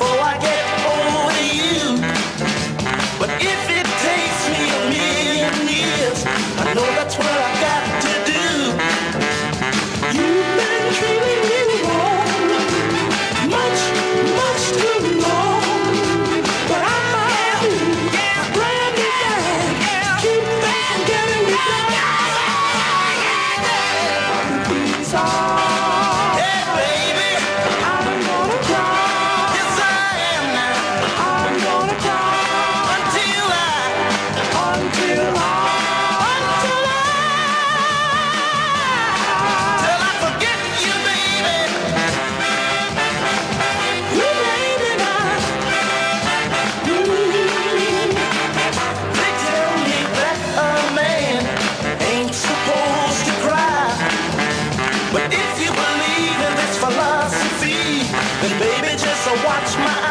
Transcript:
before I get so watch my eyes.